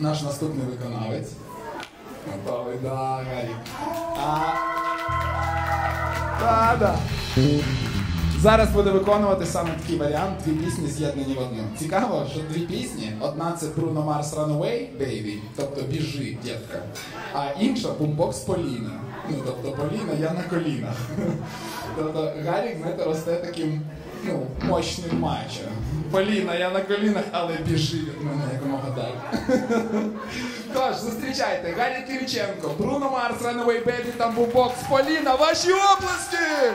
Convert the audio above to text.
Наш наступний виконавець. Готовий, да, Гарік. А... Да, да. Зараз буде виконувати саме такий варіант, дві пісні з'єднані в одну. Цікаво, що дві пісні. Одна це Bruno Mars Runaway, Baby, тобто біжи, дітка. А інша бумбокс Поліна. Ну, тобто Поліна, я на колінах. Тобто Гарік, знаєте, росте таким ну, мощний мачо. Поліна, я на колінах, але біжи від мене якомога далі. Тож, зустрічайте, Гаррі Кириченко, Бруно Марс, Runaway Baby, там бумбокс Поліна, ваші обласки! Є!